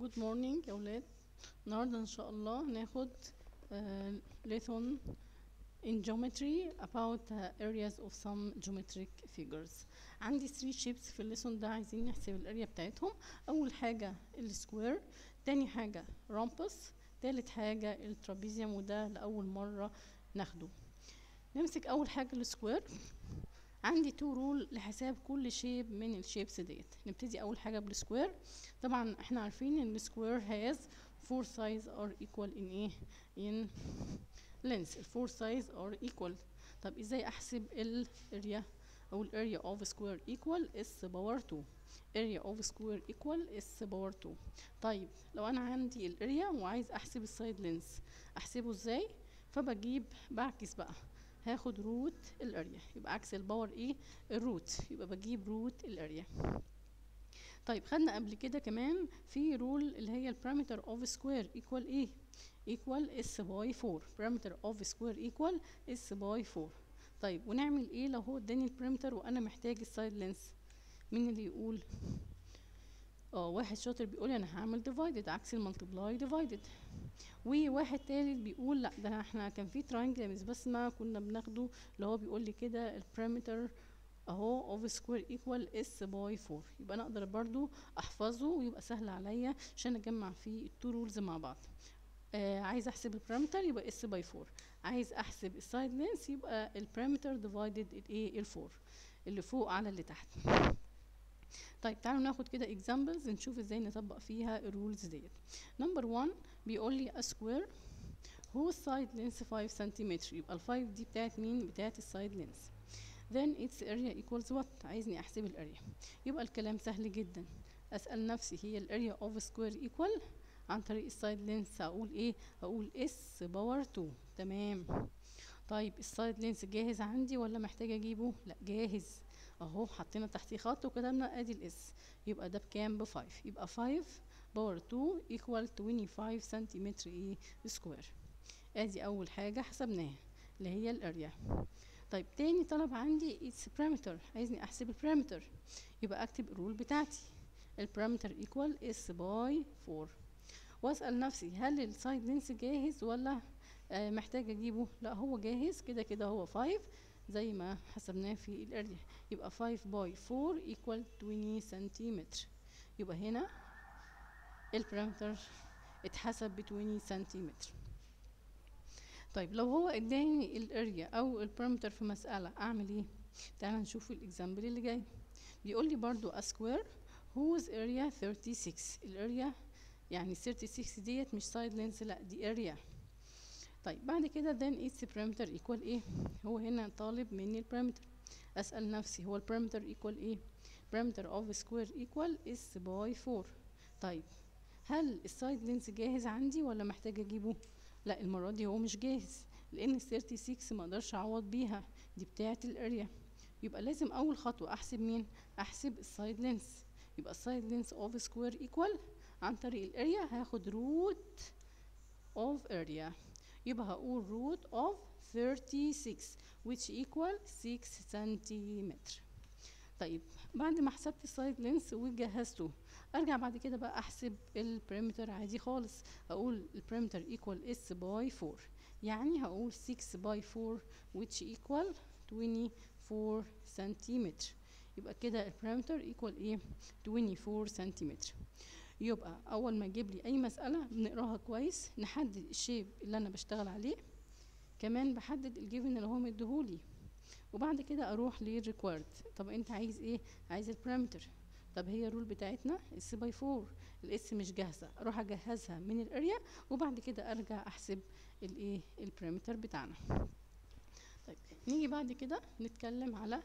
Good morning يا ولاد النهاردة إن شاء الله ناخد uh, lesson in geometry about uh, areas of geometric figures. عندي 3 shapes في ال lesson ده عايزين نحسب ال area بتاعتهم. أول حاجة ال square تاني حاجة rhombus تالت حاجة ال trapezium وده لأول مرة ناخده. نمسك أول حاجة ال square. عندي two rule لحساب كل shape من ال shapes ديت. نبتدي أول حاجة بال square طبعا إحنا عارفين إن ال square has four sides are equal in إيه in length. ال four sides are equal. طب إزاي أحسب ال area أو ال area of square equal s power 2 area of square equal s power 2 طيب لو أنا عندي ال area وعايز أحسب ال side length أحسبه إزاي؟ فبجيب بعكس بقى. هاخد root ال area يبقى عكس ال power إيه ال root يبقى بجيب root ال area طيب خدنا قبل كده كمان في rule اللي هي ال perimeter of square equal إيه equal s by 4 perimeter of square equal s by 4 طيب ونعمل إيه لو هو اداني ال perimeter وأنا محتاج ال side length مين اللي يقول؟ آه واحد شاطر بيقول أنا هعمل divided عكس ال multiply divided وواحد تالت بيقول لأ ده إحنا كان في triangle مش بس ما كنا بناخده اللي هو بيقول لي كده ال perimeter أهو of square equal s by 4 يبقى أنا أقدر برضو أحفظه ويبقى سهل عليا عشان أجمع فيه ال two rules مع بعض. آه عايز أحسب ال perimeter يبقى s by 4 عايز أحسب ال side length يبقى ال perimeter divided الايه ال four اللي فوق على اللي تحت. طيب تعالوا ناخد كده examples نشوف إزاي نطبق فيها ال rules ديت. number 1 بيقول لي a square whose side length 5 سنتيمتر يبقى ال 5 دي بتاعت مين؟ بتاعت ال side length then its area equals what عايزني أحسب ال area يبقى الكلام سهل جدا. أسأل نفسي هي ال area of square equal عن طريق ال side length هقول إيه؟ هقول s power 2 تمام. طيب ال side length جاهز عندي ولا محتاجه أجيبه؟ لا جاهز. أهو حطينا تحتيه خط وكتبنا ادي ال s يبقى ده بكام؟ ب 5 يبقى 5 power 2 equal 25 سنتيمتر إيه square أدي أول حاجة حسبناها اللي هي ال area. طيب تاني طلب عندي its perimeter عايزني أحسب ال perimeter يبقى أكتب ال rule بتاعتي. ال perimeter equal s by 4 وأسأل نفسي هل ال side length جاهز ولا آه محتاج أجيبه؟ لا هو جاهز. كده كده هو 5 زي ما حسبناه في ال area يبقى 5 by 4 equal 20 سنتيمتر يبقى هنا ال perimeter اتحسب ب 20 سنتيمتر طيب لو هو اداني ال area أو ال perimeter في مسألة أعمل إيه؟ تعالى نشوف ال example اللي جاي. بيقول لي برضو a square whose area 36 ال area يعني 36 ديت مش side length لا دي area طيب بعد كده then its perimeter equal إيه هو هنا طالب مني ال perimeter أسأل نفسي هو ال perimeter equal إيه perimeter of square equal s by 4 طيب هل ال side length جاهز عندي ولا محتاج أجيبه؟ لا المرة دي هو مش جاهز لأن ال 36 ما أقدرش أعوض بيها. دي بتاعة ال area يبقى لازم أول خطوة أحسب مين؟ أحسب ال side length يبقى ال side length of square equal عن طريق ال area هاخد root of area يبقى هقول root of 36 which equal 6 سنتيمتر طيب بعد ما حسبت ال side length وجهزته أرجع بعد كده بقى أحسب ال perimeter عادي خالص. أقول ال perimeter equal s by 4 يعني هقول 6 by 4 which equal 24 سنتيمتر يبقى كده ال perimeter equal إيه؟ 24 سنتيمتر يبقى أول ما يجيب لي أي مسألة بنقراها كويس نحدد ال shape اللي أنا بشتغل عليه كمان بحدد ال given اللي هو مديهولي. وبعد كده أروح لل required طب أنت عايز إيه؟ عايز ال perimeter طب هي ال rule بتاعتنا؟ S by 4 ال S مش جاهزة. أروح أجهزها من ال area وبعد كده أرجع أحسب الإيه؟ ال perimeter بتاعنا. طيب نيجي بعد كده نتكلم على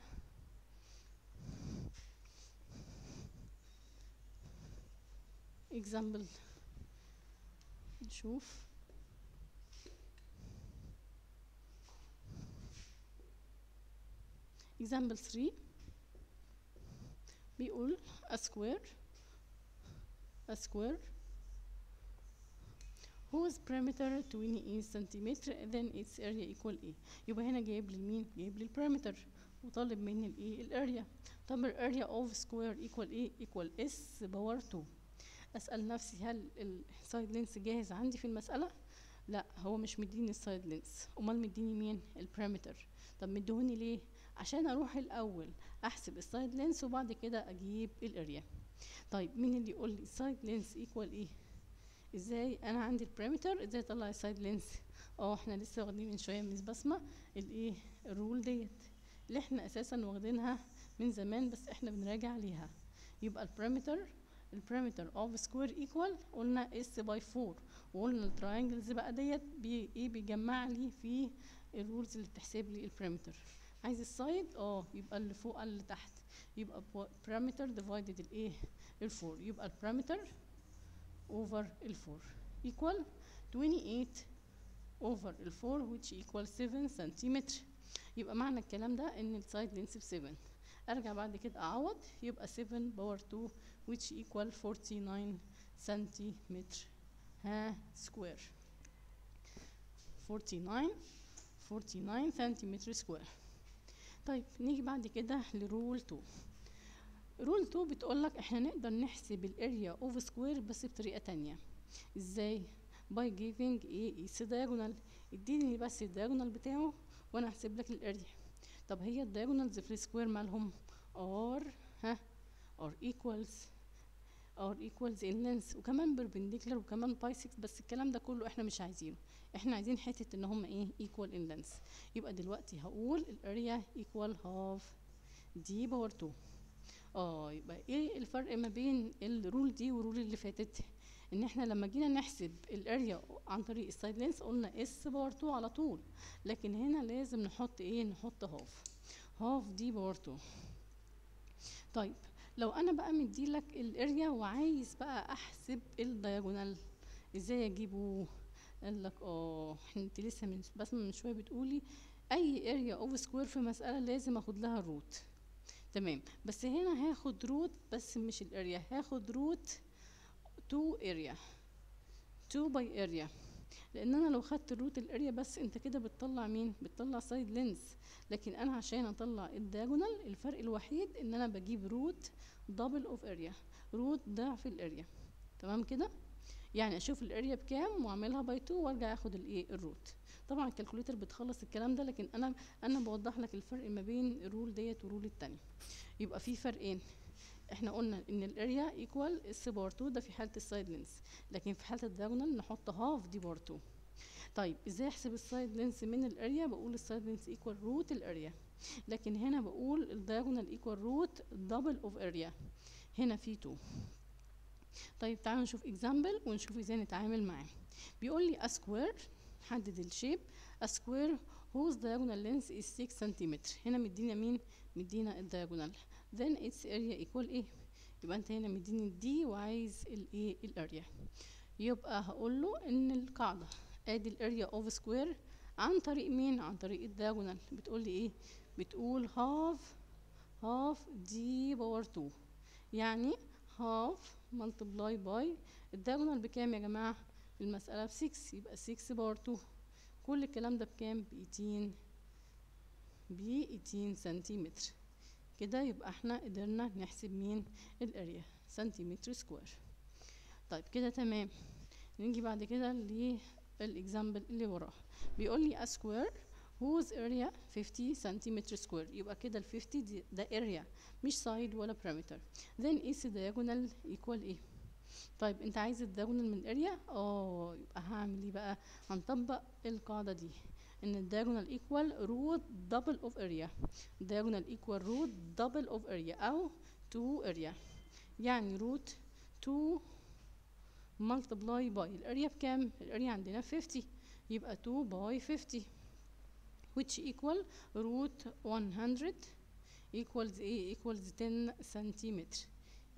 example. نشوف. Example 3 بيقول a square. A square whose perimeter 20 سنتيمتر then its area equal إيه يبقى هنا جايب لي مين؟ جايب لي ال perimeter وطالب مني الايه ال area طب ال area of square equal إيه equal s power 2 أسأل نفسي هل ال side length جاهز عندي في المسألة؟ لا هو مش مديني ال side length أمال مديني مين؟ ال perimeter طب مديهوني ليه؟ عشان أروح الأول أحسب ال side length وبعد كده أجيب ال area طيب مين اللي يقول لي ال side length equal إيه؟ إزاي أنا عندي ال perimeter إزاي أطلع ال side length آه إحنا لسه واخدين من شوية من بسمه الايه الرول ديت اللي إحنا أساسا واخدينها من زمان بس إحنا بنراجع عليها. يبقى البارامتر البارامتر اوف سكوير ايكوال قلنا اس باي 4 وقلنا التراينجلز بقى ديت بي إيه بيجمع لي في الرولز اللي بتحسب لي البارامتر عايز السايد آه يبقى اللي فوق اللي تحت. يبقى بارامتر ديفايدد الايه الفور يبقى البارامتر over الفور equal 28 over ال four which equal 7 سنتيمتر يبقى معنى الكلام ده إن ال side length ب 7 أرجع بعد كده أعوض يبقى 7 power 2 which equal 49 سنتيمتر ها square 49 49 سنتيمتر square طيب نيجي بعد كده ل rule 2 rule 2 بتقولك إحنا نقدر نحسب ال area of square بس بطريقة تانية. إزاي؟ by giving إيه its diagonal. إديني بس ال diagonal بتاعه وأنا احسب لك ال area. طب هي ال diagonals في ال square مالهم are ها are equals are equals in length وكمان perpendicular وكمان bisects بس الكلام ده كله إحنا مش عايزينه. إحنا عايزين حتة إن هم إيه equal in length يبقى دلوقتي هقول ال area equal half D power 2 آه يبقى إيه الفرق ما بين ال rule دي وال rule اللي فاتت؟ إن إحنا لما جينا نحسب ال area عن طريق ال side length قلنا S power 2 على طول. لكن هنا لازم نحط إيه؟ نحط half half D power 2 طيب لو أنا بقى مديلك ال area وعايز بقى أحسب ال diagonal إزاي أجيبه؟ قال لك آه أنت لسه من بس من شوية بتقولي أي area of square في مسألة لازم أخد لها ال root تمام. بس هنا هاخد root بس مش ال area هاخد root two area two by area لأن أنا لو خدت ال root ال area بس انت كده بتطلع مين؟ بتطلع side length لكن أنا عشان اطلع ال diagonal الفرق الوحيد ان أنا بجيب root double of area root ضعف ال area تمام كده؟ يعني أشوف ال area بكام واعملها by 2 وارجع اخد الايه ال root طبعا ال calculator بتخلص الكلام ده لكن أنا أنا بوضح لك الفرق ما بين ال rule ديت وال rule التانية. يبقى في فرقين إحنا قلنا إن ال area equal S power 2 ده في حالة ال side length لكن في حالة ال diagonal نحط half D power 2 طيب إزاي أحسب ال side length من ال area بقول ال side length equal root ال area لكن هنا بقول ال diagonal equal root double of area هنا في 2 طيب تعالوا نشوف example ونشوف إزاي نتعامل معاه. بيقول لي square حدد ال shape square whose diagonal length is 6 سنتيمتر هنا مدينا مين؟ مدينا ال diagonal then its area equal إيه يبقى انت هنا مديني ال D وعايز الايه ال area يبقى هقول له إن القاعدة أدي ال area of square عن طريق مين؟ عن طريق ال diagonal بتقول لي إيه؟ بتقول half half D power 2 يعني half multiply by ال diagonal بكام يا جماعة؟ المسألة ب 6 يبقى 6 power 2 كل الكلام ده بكام؟ ب 18 ب 18 سنتيمتر. كده يبقى إحنا قدرنا نحسب مين ال area سنتيمتر square. طيب كده تمام. نيجي بعد كده لل example اللي وراه. بيقول لي a square whose area 50 سنتيمتر square. يبقى كده ال 50 دي ده area مش side ولا perimeter. Then its diagonal equal إيه طيب انت عايز ال diagonal من ال area؟ آه يبقى هعمل إيه بقى؟ هنطبق القاعدة دي. إن ال diagonal equal root double of area diagonal equal root double of area أو 2 area يعني root 2 multiply by ال area بكام؟ ال area عندنا 50 يبقى 2 by 50 which equal root 100 equals إيه equals 10 سنتيمتر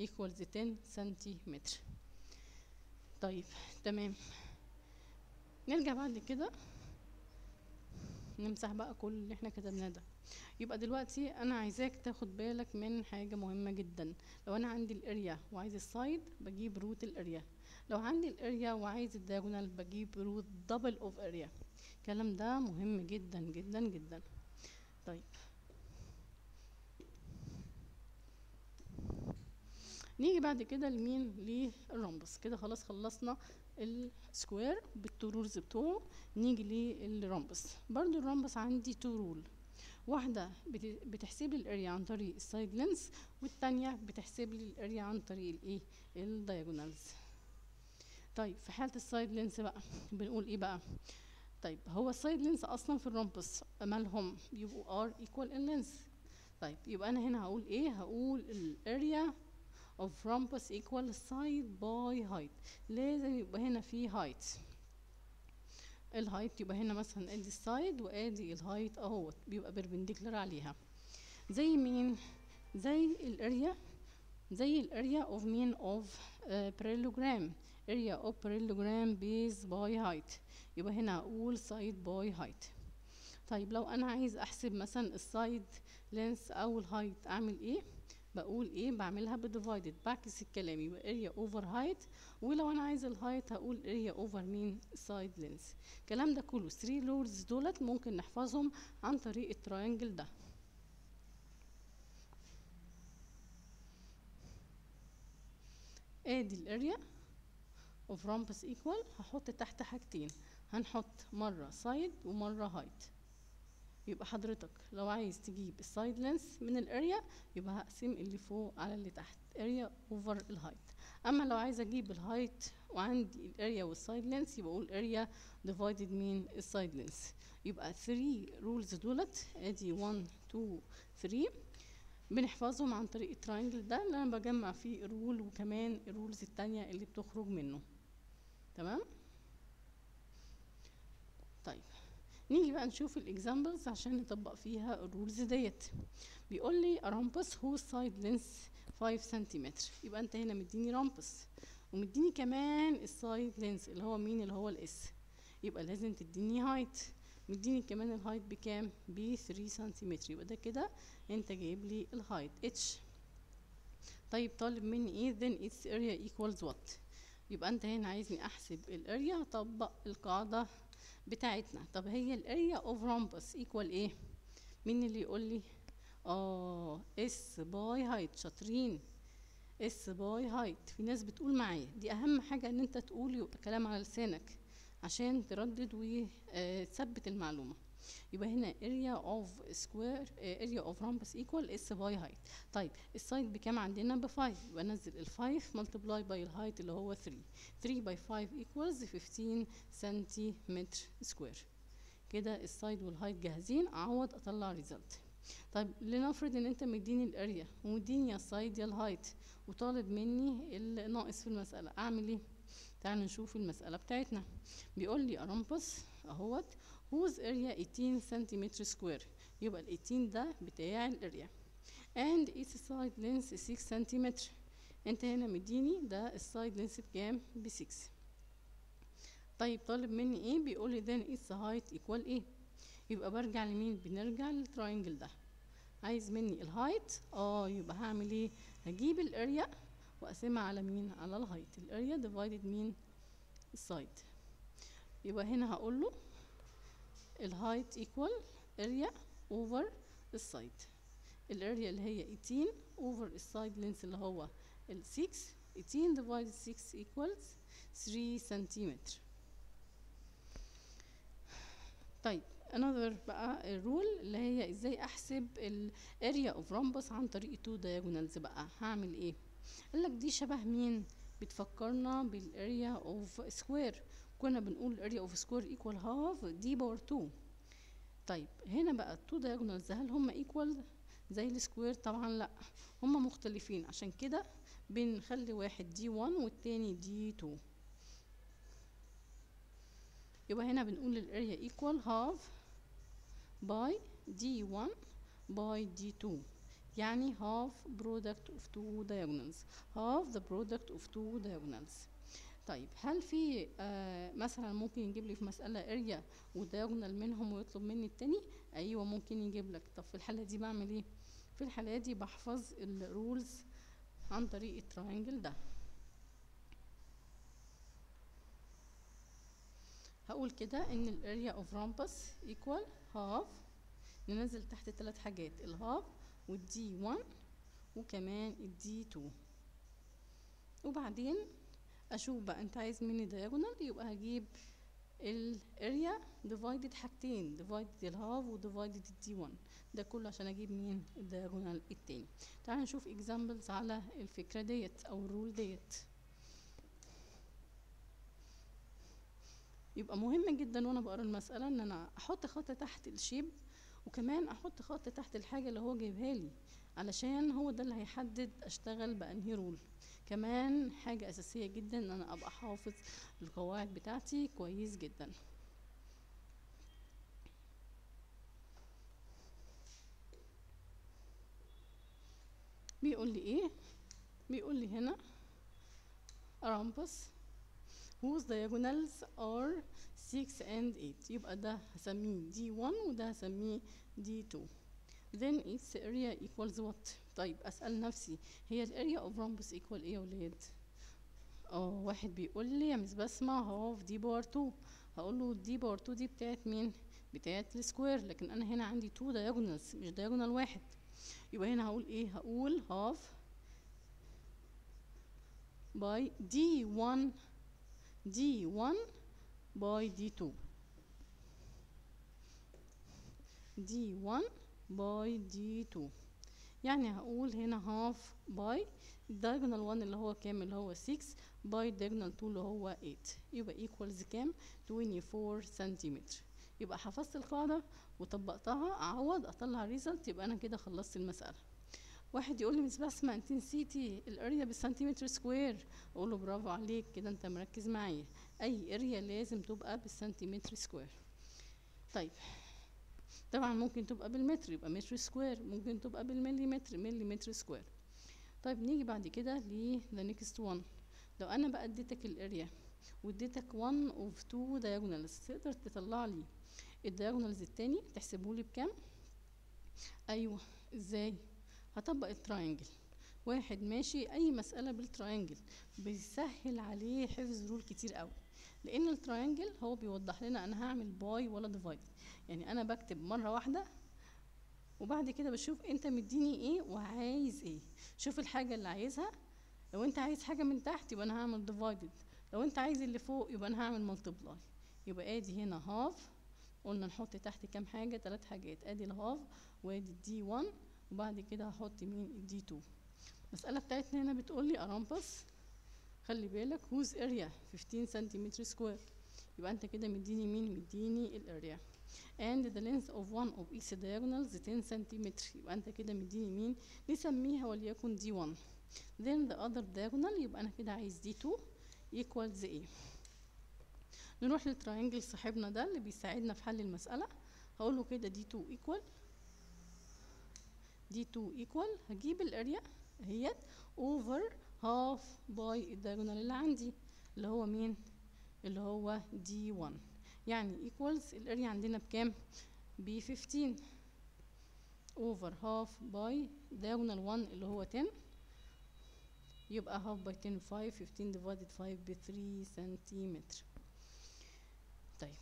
equals 10 سنتيمتر طيب تمام. نرجع بعد كده. نمسح بقى كل اللي إحنا كتبناه ده. يبقى دلوقتي أنا عايزاك تاخد بالك من حاجة مهمة جدا. لو أنا عندي ال area وعايز ال side بجيب root ال area. لو عندي ال area وعايز ال diagonal بجيب root double of area الكلام ده مهم جدا جدا جدا. طيب. نيجي بعد كده لمين؟ لل rhombus. كده خلاص خلصنا ال square بال two rules بتوعه نيجي لل rhombus. برضو ال rhombus عندي two rule. واحدة بت- بتحسب لي ال area عن طريق ال side length والتانية بتحسب لي الاريا عن طريق الايه؟ ال diagonals. طيب في حالة ال side length بقى بنقول إيه بقى؟ طيب هو ال side length أصلا في ال rhombus مالهم؟ بيبقوا are equal in length. طيب يبقى أنا هنا هقول إيه؟ هقول ال area of rhombus equal side by height. لازم يبقى هنا في height. ال height يبقى هنا مثلا ادي ال side وآدي ال height أهوت بيبقى perpendicular عليها. زي مين؟ زي ال area زي ال area of مين uh, parallelogram. area of parallelogram base by height. يبقى هنا هقول side by height. طيب لو أنا عايز أحسب مثلا ال side length أو ال height أعمل إيه؟ بقول إيه بعملها ب divided بعكس الكلام يبقى area over height ولو أنا عايز ال height هقول area over مين side length الكلام ده كله 3 rules دولت ممكن نحفظهم عن طريق ال triangle ده. ادي ال area of rhombus equal هحط تحت حاجتين هنحط مرة side ومرة height يبقى حضرتك لو عايز تجيب ال side length من ال area يبقى هقسم اللي فوق على اللي تحت area over ال height أما لو عايز أجيب ال height وعندي ال area وال side length يبقى أقول area divided مين ال side length يبقى 3 rules دولت أدي 1 2 3 بنحفظهم عن طريق ال triangle ده اللي أنا بجمع فيه ال rule وكمان ال rules التانية اللي بتخرج منه. تمام؟ طيب. نيجي بقى نشوف ال examples عشان نطبق فيها ال rules ديت. بيقول لي rhombus هو side length 5 سنتيمتر يبقى انت هنا مديني rhombus ومديني كمان ال side length اللي هو مين اللي هو ال s يبقى لازم تديني height مديني كمان ال height بكام؟ ب 3 سنتيمتر يبقى ده كده انت جايب لي ال height h طيب طالب مني إيه؟ then its area equals what يبقى انت هنا عايزني احسب ال area اطبق القاعدة بتاعتنا. طب هي ال area of rhombus equal إيه مين اللي يقول لي؟ آه s by height شاطرين. s by height في ناس بتقول معايا. دي أهم حاجة إن أنت تقول يبقى كلام على لسانك عشان تردد وتثبت المعلومة. يبقى هنا of square uh, area of rhombus equal s by height. طيب ال side بكام عندنا؟ ب 5 يبقى نزل ال 5 multiply by ال height اللي هو 3 3 by 5 equals 15 سنتيمتر square كده ال side وال height جاهزين؟ أعوض أطلع result طيب لنفرض إن أنت مديني ال area ومديني يا ال side يا ال height وطالب مني الناقص في المسألة. أعمل إيه؟ تعالوا نشوف المسألة بتاعتنا. بيقول لي a rhombus أهوت whose area 18 سنتيمتر square يبقى ال 18 ده بتاع ال area. And its side length 6 سنتيمتر أنت هنا مديني ده ال side length بكام؟ ب 6 طيب طالب مني إيه؟ بيقول لي then its height equal إيه؟ يبقى برجع لمين؟ بنرجع للتراينجل ده. عايز مني ال height آه يبقى هعمل إيه؟ هجيب ال area وأقسمها على مين؟ على ال height ال area divided مين ال side يبقى هنا هقول له ال height equal area over ال side ال area اللي هي 18 over ال side length اللي هو ال 6 18 divided 6 equals 3 سنتيمتر طيب another بقى ال rule اللي هي إزاي أحسب ال area of rhombus عن طريق two diagonals بقى. هعمل إيه؟ قال لك دي شبه مين؟ بتفكرنا بال area of square كنا بنقول ال area of square equal half d power 2 طيب هنا بقى ال two diagonals هل هم equal زي ال square طبعا لأ. هم مختلفين. عشان كده بنخلي واحد d 1 والتاني d 2 يبقى هنا بنقول ال area equal half by d 1 by d 2 يعني half product of two diagonals. Half the product of two diagonals. طيب هل في آه مثلا ممكن يجيب لي في مسألة area و diagonal منهم ويطلب مني التاني؟ أيوه ممكن يجيب لك. طب في الحالة دي بعمل إيه؟ في الحالة دي بحفظ ال rules عن طريق ال triangle ده. هقول كده إن ال area of rhombus equal half ننزل تحت ثلاث حاجات ال half وال D 1 وكمان ال D 2 وبعدين أشوف بقى أنت عايز مني diagonal يبقى هجيب ال area divided حاجتين divided ال half و divided ال D 1 ده كله عشان أجيب مين؟ ال diagonal التاني. تعالى نشوف examples على الفكرة ديت أو ال rule ديت. يبقى مهم جدا وأنا بقرأ المسألة إن أنا أحط خط تحت ال shape وكمان أحط خط تحت الحاجة اللي هو جايبها لي. علشان هو ده اللي هيحدد أشتغل بأنهي rule كمان حاجة أساسية جدا إن أنا أبقى حافظ القواعد بتاعتي كويس جدا. بيقول لي إيه؟ بيقول لي هنا rhombus whose diagonals are 6 and 8 يبقى ده هسميه D1 وده هسميه D2 then its area equals what? طيب أسأل نفسي هي ال area of rhombus equal إيه يا ولاد آه واحد بيقول لي يا miss بسمة half D power 2 هقول له دي باور 2 دي بتاعت مين؟ بتاعت ال square لكن أنا هنا عندي 2 diagonals مش diagonal واحد. يبقى هنا هقول إيه؟ هقول half by D 1 D 1 by D 2 D 1 by D 2 يعني هقول هنا half by diagonal 1 اللي هو كام؟ اللي هو 6 by diagonal 2 اللي هو 8 يبقى equals كام؟ 24 سنتيمتر يبقى حفظت القاعدة وطبقتها أعوض أطلع result يبقى أنا كده خلصت المسألة. واحد يقول لي miss بسمة أنت نسيتي ال area بالسنتيمتر square أقول له برافو عليك كده أنت مركز معايا. أي area لازم تبقى بالسنتيمتر square طيب طبعا ممكن تبقى بالمتر يبقى متر square ممكن تبقى بالمليمتر مليمتر square. طيب نيجي بعد كده ل the next one. لو أنا بقى اديتك ال area واديتك one of two diagonals تقدر تطلع لي ال diagonals التاني تحسبه لي بكام؟ أيوه إزاي؟ هطبق ال triangle واحد ماشي أي مسألة بال triangle بيسهل عليه حفظ rule كتير قوي لأن ال triangle هو بيوضح لنا أنا هعمل by ولا divide يعني أنا بكتب مرة واحدة وبعد كده بشوف أنت مديني إيه وعايز إيه. شوف الحاجة اللي عايزها. لو أنت عايز حاجة من تحت يبقى أنا هعمل divided لو أنت عايز اللي فوق يبقى أنا هعمل multiply يبقى آدي هنا half قلنا نحط تحت كام حاجة؟ ثلاث حاجات. آدي ال half وآدي ال D 1 وبعد كده هحط مين؟ ال D 2 المسألة بتاعتنا هنا بتقول لي a rhombus. خلي بالك whose area 15 سنتيمتر square يبقى انت كده مديني مين؟ مديني ال area and the length of one of its diagonals 10 سنتيمتر يبقى انت كده مديني مين؟ نسميها وليكن D 1 then the other diagonal يبقى أنا كده عايز D 2 equals إيه نروح لل triangle صاحبنا ده اللي بيساعدنا في حل المسألة. هقول له كده D 2 equal. D 2 equal. هجيب ال area اهيت over half by ال diagonal اللي عندي اللي هو مين؟ اللي هو D 1 يعني equals ال area عندنا بكام؟ ب 15 over half by diagonal 1 اللي هو 10 يبقى half by 10 5 15 divided 5 ب 3 سنتيمتر طيب.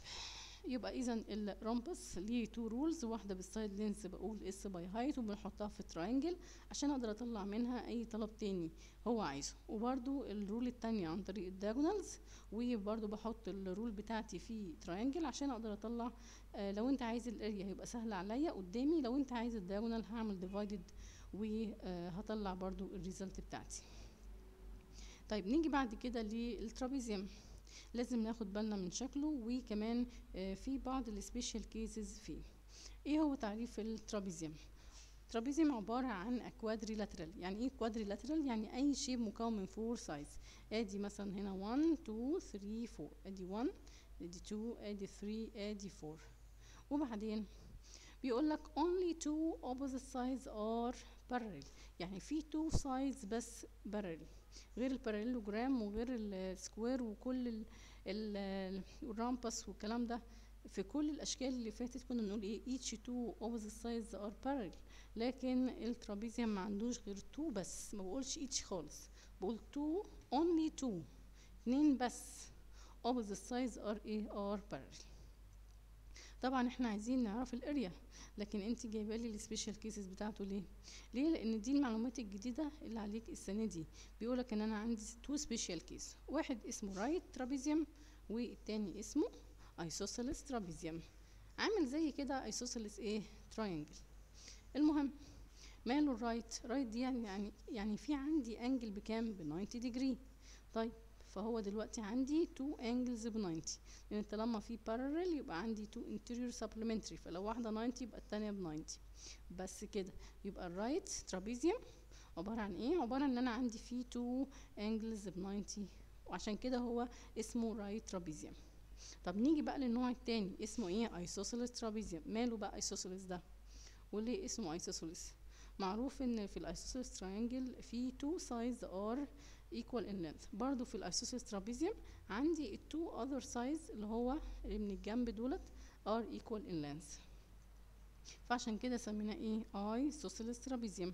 يبقى إذا ال rhombus ليه two rules واحدة بال side length بقول S by height وبنحطها في triangle عشان أقدر أطلع منها أي طلب تاني هو عايزه. وبرده ال rule التانية عن طريق ال diagonals وبرده بحط ال rule بتاعتي في triangle عشان أقدر أطلع آه لو أنت عايز ال area هيبقى سهل عليا قدامي لو أنت عايز ال diagonal هعمل divided وهطلع برده ال result بتاعتي. طيب نيجي بعد كده لل trapezium. لازم ناخد بالنا من شكله وكمان في بعض ال special cases فيه. إيه هو تعريف ال trapezium؟ trapezium عبارة عن quadrilateral يعني إيه quadrilateral يعني أي شيء مكون من four sides أدي مثلا هنا 1 2 3 4 أدي 1 أدي 2 أدي 3 أدي 4 وبعدين بيقول لك only two opposite sides are parallel. يعني في two sides بس parallel. غير ال parallelogram وغير ال square وكل ال ال ال rhombus والكلام ده. في كل الأشكال اللي فاتت كنا بنقول إيه each two opposite sides are parallel. لكن ال trapezium ما عندوش غير two بس. ما بقولش each خالص. بقول two only two. اتنين بس. opposite sides are إيه؟ are parallel. طبعا إحنا عايزين نعرف ال area لكن أنت جايبة لي ال special cases بتاعته ليه؟ ليه؟ لأن دي المعلومات الجديدة اللي عليك السنة دي. بيقولك إن أنا عندي two special case واحد اسمه right trapezium والتاني اسمه isosceles trapezium عامل زي كده isosceles إيه؟ triangle المهم ماله ال right right دي يعني يعني في عندي angle بكام؟ ب 90 degree طيب فهو دلوقتي عندي two angles ب 90 لأن طالما في parallel يبقى عندي two interior supplementary. فلو واحدة 90 يبقى التانية ب 90 بس كده. يبقى ال right trapezium عبارة عن إيه؟ عبارة إن أنا عندي فيه two angles ب 90 وعشان كده هو اسمه right trapezium طب نيجي بقى للنوع التاني. اسمه إيه؟ isosceles trapezium ماله بقى isosceles ده؟ وليه اسمه isosceles معروف إن في ال isosceles triangle في two sides are equal in length. برضو في ال isosceles trapezium عندي ال two other sides اللي هو اللي من الجنب دولت are equal in length. فعشان كده سميناه إيه؟ isosceles trapezium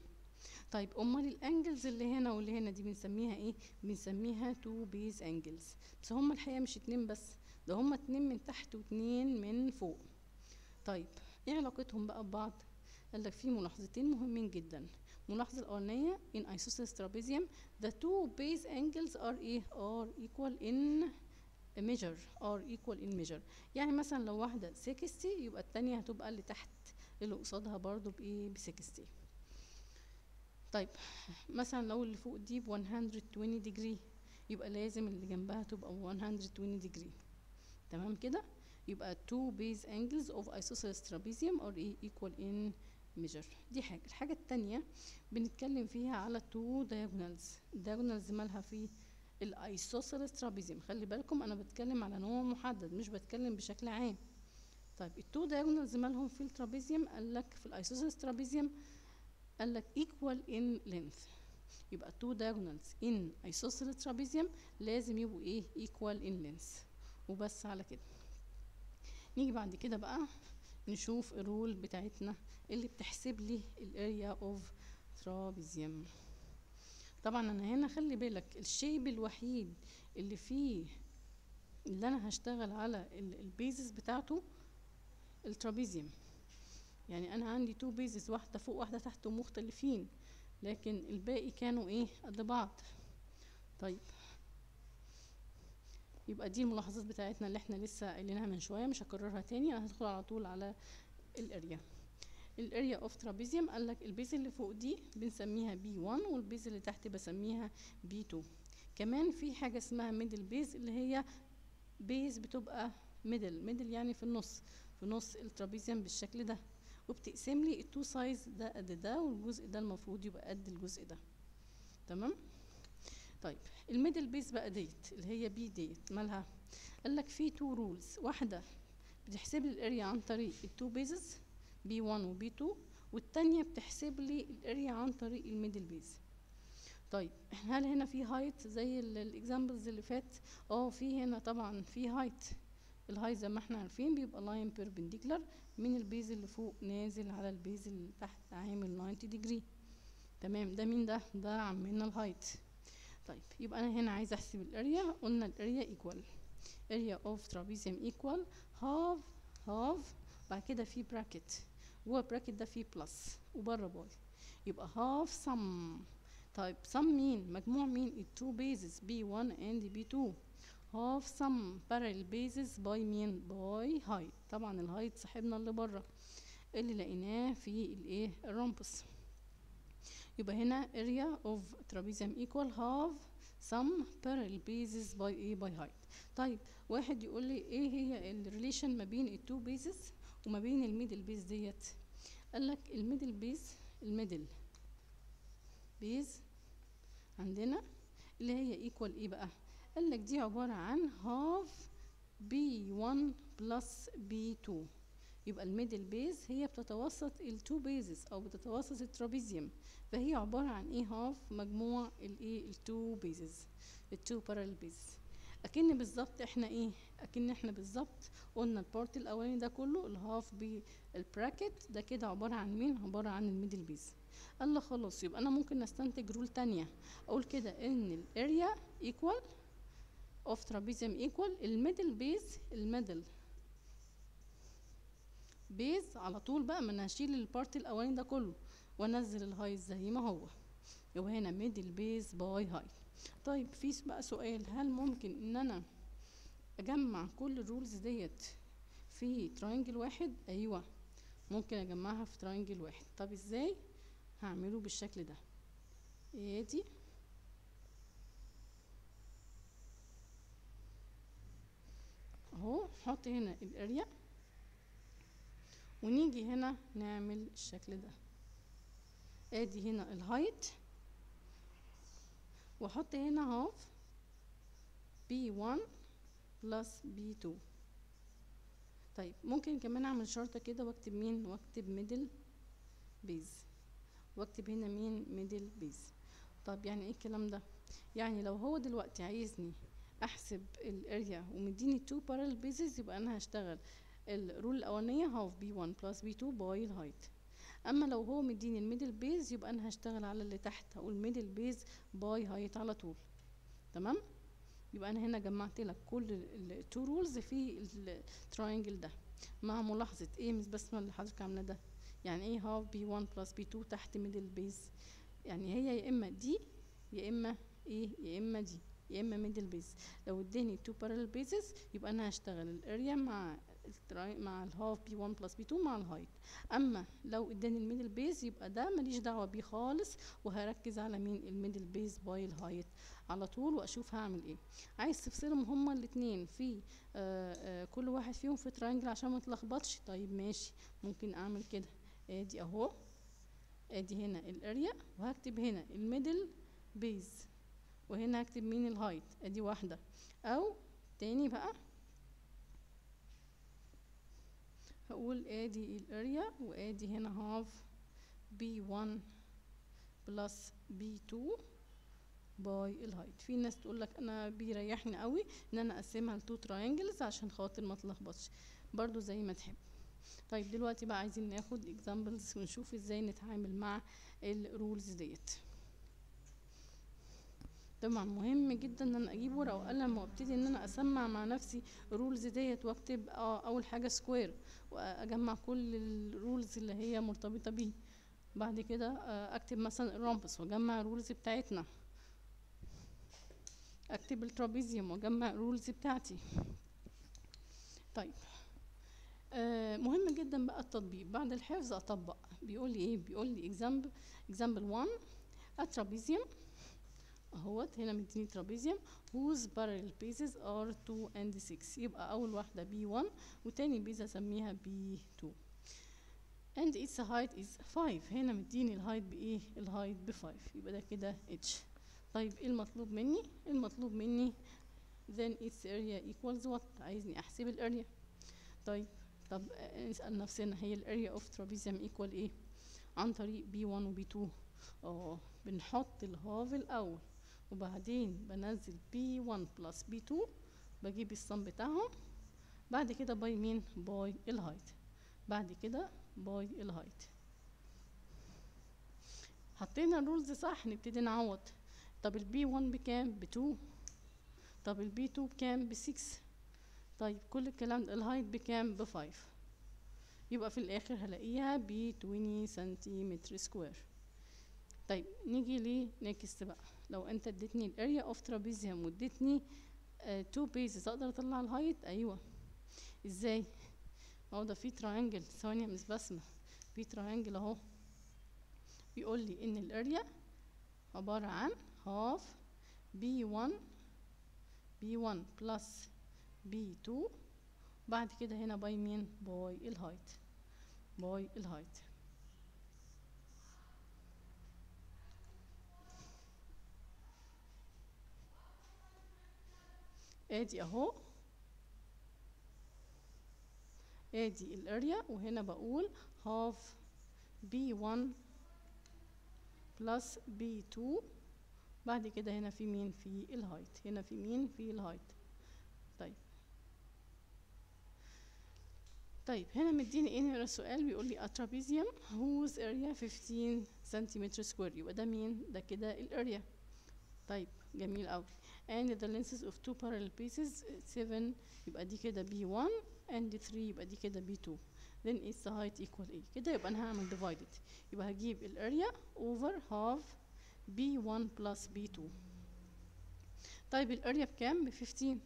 طيب أمال ال angles اللي هنا واللي هنا دي بنسميها إيه؟ بنسميها two base angles بس هما الحقيقة مش اتنين بس ده هما اتنين من تحت واتنين من فوق. طيب إيه علاقتهم بقى ببعض؟ قال لك في ملاحظتين مهمين جدا. الملاحظة الأولانية in isosceles trapezium the two base angles are إيه are equal in measure are equal in measure. يعني مثلا لو واحدة 60 يبقى التانية هتبقى اللي تحت اللي قصادها برضو بإيه ب 60 طيب مثلا لو اللي فوق دي ب 120 degree يبقى لازم اللي جنبها تبقى 120 degree. تمام كده؟ يبقى two base angles of isosceles trapezium are equal in measure دي حاجة. الحاجة التانية بنتكلم فيها على two diagonals. Diagonals مالها في ال isosceles trapezium خلي بالكم أنا بتكلم على نوع محدد مش بتكلم بشكل عام. طيب ال two diagonals مالهم في ال trapezium قال لك في ال isosceles trapezium قال لك equal in length. يبقى two diagonals in isosceles trapezium لازم يبقوا إيه؟ equal in length. وبس على كده. نيجي بعد كده بقى نشوف ال rule بتاعتنا. اللي بتحسب لي ال area of trapezium طبعا أنا هنا خلي بالك ال shape الوحيد اللي فيه اللي أنا هشتغل على ال bases بتاعته ال trapezium يعني أنا عندي two bases واحدة فوق واحدة تحت ومختلفين لكن الباقي كانوا إيه؟ قد بعض. طيب. يبقى دي الملاحظات بتاعتنا اللي إحنا لسه قايلينها من شوية مش هكررها تاني أنا هدخل على طول على ال area ال area of trapezium قال لك ال base اللي فوق دي بنسميها b 1 وال base اللي تحت بسميها b 2 كمان في حاجة اسمها middle base اللي هي base بتبقى middle middle يعني في النص في نص ال trapezium بالشكل ده. وبتقسم لي ال two sides ده قد ده والجزء ده المفروض يبقى قد الجزء ده. تمام؟ طيب ال middle base بقى ديت اللي هي b ديت مالها؟ قال لك في two rules واحدة بتحسب لي ال area عن طريق ال two bases b 1 و b 2 والتانية بتحسب لي ال area عن طريق ال middle base طيب هل هنا في height زي ال examples اللي فات؟ آه في هنا طبعا في height ال height زي ما إحنا عارفين بيبقى line perpendicular من ال base اللي فوق نازل على ال base اللي تحت عامل 90 degree تمام ده مين ده؟ ده عملنا ال height طيب يبقى أنا هنا عايزه أحسب ال area قلنا ال area equal area of trapezium equal half half بعد كده في bracket جوه ال bracket ده فيه plus وبره by. يبقى half sum طيب سم مين؟ مجموع مين؟ ال two bases b 1 and b 2 half sum parallel bases by مين by height. طبعا ال height صاحبنا اللي بره. اللي لقيناه في الايه ال rhombus يبقى هنا area of trapezium equal half sum parallel bases by إيه by height. طيب واحد يقول لي إيه هي ال relation ما بين ال two bases وما بين ال middle base ديت قال لك ال middle base ال middle base عندنا اللي هي equal إيه بقى؟ قال لك دي عبارة عن half b 1 plus b 2 يبقى ال middle base هي بتتوسط ال two bases أو بتتوسط ال trapezium. فهي عبارة عن إيه؟ half مجموع الايه ال two bases ال two parallel bases أكن بالظبط إحنا إيه؟ أكن إحنا بالظبط قلنا ال part الأولاني ده كله ال half بال bracket ده كده عبارة عن مين؟ عبارة عن ال middle base. قال خلاص يبقى أنا ممكن نستنتج rule تانية. أقول كده إن ال area equal of trapezium equal ال middle base ال middle base. على طول بقى ما أنا هشيل ال part الأولاني ده كله وأنزل ال height زي ما هو. يبقى هنا middle base by height طيب في بقى سؤال. هل ممكن إن أنا أجمع كل ال rules ديت في triangle واحد؟ أيوه ممكن أجمعها في triangle واحد. طب إزاي هعمله بالشكل ده؟ ادي أهو نحط هنا ال area ونيجي هنا نعمل الشكل ده. آدي هنا ال height واحط هنا half b 1 plus b 2 طيب ممكن كمان اعمل شرطة كده واكتب مين؟ واكتب middle base واكتب هنا مين؟ middle base طب يعني إيه الكلام ده؟ يعني لو هو دلوقتي عايزني احسب ال area ومديني 2 parallel bases يبقى أنا هشتغل ال rule الأولانية half b 1 plus b 2 by ال height أما لو هو مديني ال middle base يبقى أنا هشتغل على اللي تحت هقول middle base by height على طول. تمام؟ يبقى أنا هنا جمعت لك كل ال two rules في ال triangle ده. مع ملاحظة إيه مش بسمه اللي حضرتك عامله ده. يعني إيه half B 1 plus B 2 تحت middle base. يعني هي يا إما دي يا إما إيه يا إما دي يا إما middle base. لو اداني two parallel bases يبقى أنا هشتغل ال area مع مع ال half B 1 plus B 2 مع ال height. أما لو إداني ال middle base يبقى ده ماليش دعوة بيه خالص وهركز على مين؟ ال middle base by ال height على طول وأشوف هعمل إيه. عايز تفصلهم هما الاتنين في آه آه كل واحد فيهم في triangle عشان ما تلخبطش. طيب ماشي ممكن أعمل كده. آدي أهو آدي هنا ال area وهكتب هنا ال middle base وهنا هكتب مين ال height. آدي واحدة. أو تاني بقى هقول آدي ال area وآدي هنا half B 1 plus B 2 by ال height في ناس تقول لك أنا بيريحني قوي إن أنا أقسمها ل two triangles عشان خاطر ما تلخبطش. برضو زي ما تحب. طيب دلوقتي بقى عايزين ناخد examples ونشوف إزاي نتعامل مع ال rules ديت. طبعا مهم جدا إن أنا أجيب ورقة وقلم وأبتدي إن أنا أسمع مع نفسي ال rules ديت وأكتب آه أول حاجة square وأجمع كل ال rules اللي هي مرتبطة بيه. بعد كده آه أكتب مثلا ال rhombus وأجمع ال rules بتاعتنا. أكتب ال trapezium وأجمع ال rules بتاعتي. طيب آه مهم جدا بقى التطبيق. بعد الحفظ أطبق. بيقول لي إيه؟ بيقول لي example example 1 ال trapezium أهوت هنا مديني trapezium. whose parallel bases are 2 and 6 يبقى أول واحدة B1 وتاني base أسميها B2 and its height is 5 هنا مديني ال height بإيه؟ ال height ب 5 يبقى ده كده H. طيب إيه المطلوب مني؟ المطلوب مني then its area equals what عايزني أحسب ال area طيب طب نسأل نفسنا هي ال area of trapezium equal إيه؟ عن طريق B1 و B2 آه بنحط ال half الأول. وبعدين بنزل B1 plus B2 بجيب ال sum بتاعهم. بعد كده by مين؟ by ال height بعد كده by ال height حطينا ال rules صح؟ نبتدي نعوض. طب ال B 1 بكام؟ ب two طب ال B 2 بكام؟ بسكس طيب كل الكلام ده ال height بكام؟ ب five يبقى في الآخر هلاقيها ب 20 centimeter square طيب نيجي ليه next بقى. لو انت اديتني ال area of trapezium واديتني two bases أقدر اطلع ال height؟ أيوه. إزاي؟ اهو ده في triangle ثواني مش بسمة. في triangle اهو. بيقول لي إن ال area عبارة عن half B 1 B 1 plus B 2 بعد كده هنا by مين by ال height. by ال height. ادي أهو. ادي ال area وهنا بقول half B 1 plus B 2 بعد كده هنا في مين؟ في ال height هنا في مين؟ في ال height طيب. طيب هنا مديني إيه؟ هنا السؤال بيقول لي trapezium whose area 15 centimeter square يبقى ده مين؟ ده كده ال area طيب جميل قوي and the lengths of two parallel bases 7 يبقى دي كده B1 and 3 يبقى دي كده B2 then its height equal إيه. كده يبقى أنا هعمل divided. يبقى هجيب ال area over half B1 plus B2 طيب ال area بكام؟ ب 15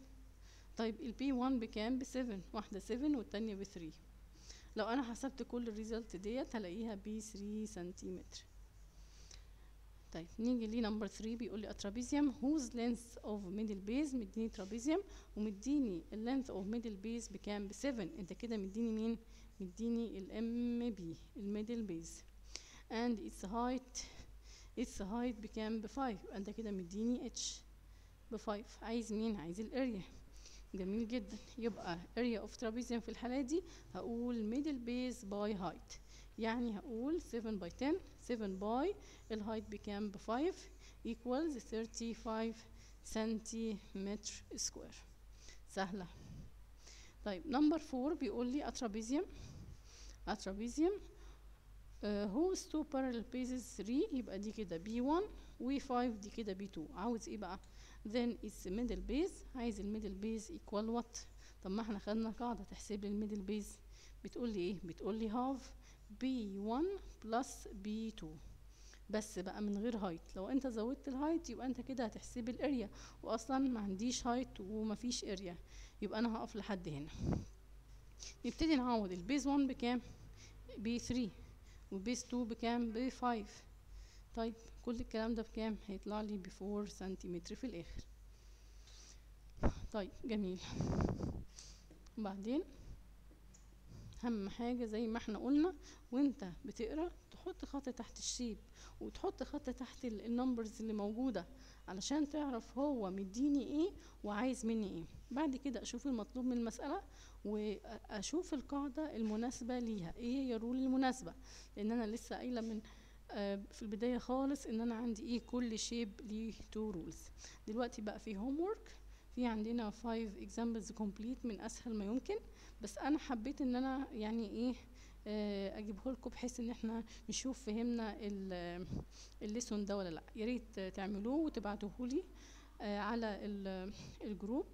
طيب ال B1 بكام؟ ب 7 واحدة 7 والتانية ب 3 لو أنا حسبت كل ال result ديت هلاقيها ب 3 سنتيمتر طيب نيجي لي number 3 بيقول لي a trapezium whose length of middle base مديني trapezium ومديني ال length of middle base بكام؟ ب 7 انت كده مديني مين؟ مديني ال MB ال middle base and its height its height بكام؟ ب 5 يبقى انت كده مديني H ب 5 عايز مين؟ عايز ال area جميل جدا. يبقى area of trapezium في الحالة دي هقول middle base by height. يعني هقول 7 by 10 7 by ال height بكام ب 5 equals 35 centimeter square سهلة. طيب number 4 بيقول لي a trapezium a trapezium whose two parallel bases 3 يبقى دي كده B1 و 5 دي كده B2 عاوز إيه بقى؟ then its middle base. عايز ال middle base equal what طب ما إحنا خدنا قاعدة تحسب لي ال middle base بتقول لي إيه؟ بتقول لي half B1 plus B2 بس بقى من غير height لو انت زودت ال height يبقى انت كده هتحسب ال area واصلا ما عنديش height ومفيش area يبقى أنا هقف لحد هنا. نبتدي نعوض. ال base 1 بكام؟ ب 3 و base 2 بكام؟ ب 5 طيب كل الكلام ده بكام؟ هيطلع لي ب 4 سنتيمتر في الآخر. طيب جميل. وبعدين أهم حاجة زي ما إحنا قلنا وأنت بتقرأ تحط خط تحت ال shape وتحط خط تحت ال numbers اللي موجودة علشان تعرف هو مديني إيه وعايز مني إيه. بعد كده أشوف المطلوب من المسألة وأشوف القاعدة المناسبة ليها. إيه هي ال rule المناسبة؟ لأن أنا لسه قايلة من آه في البداية خالص إن أنا عندي إيه كل shape ليه two rules دلوقتي بقى في homework في عندنا 5 examples complete من أسهل ما يمكن بس أنا حبيت إن أنا يعني إيه آه اجيبه لكم بحيث إن إحنا نشوف فهمنا ال lesson ده ولا لأ. يا ريت تعملوه وتبعتوه لي آه على ال group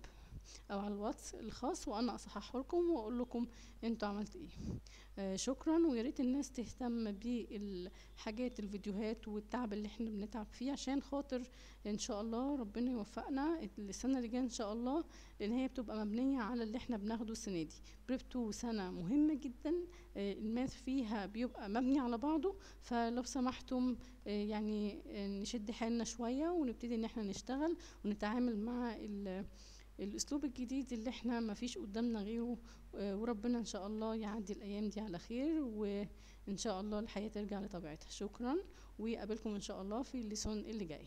أو على الواتس الخاص وأنا أصححه لكم وأقول لكم أنتوا عملتوا إيه. آه شكرا ويا ريت الناس تهتم بالحاجات الفيديوهات والتعب اللي إحنا بنتعب فيه عشان خاطر إن شاء الله ربنا يوفقنا السنة اللي جاية إن شاء الله لأن هي بتبقى مبنية على اللي إحنا بناخده السنة دي. بريب 2 سنة مهمة جدا آه الماث فيها بيبقى مبني على بعضه فلو سمحتم آه يعني نشد حيلنا شوية ونبتدي إن إحنا نشتغل ونتعامل مع الأسلوب الجديد اللي إحنا ما فيش قدامنا غيره وربنا إن شاء الله يعدي الأيام دي على خير وإن شاء الله الحياة ترجع لطبيعتها. شكرا وقابلكم إن شاء الله في الليسون اللي جاي.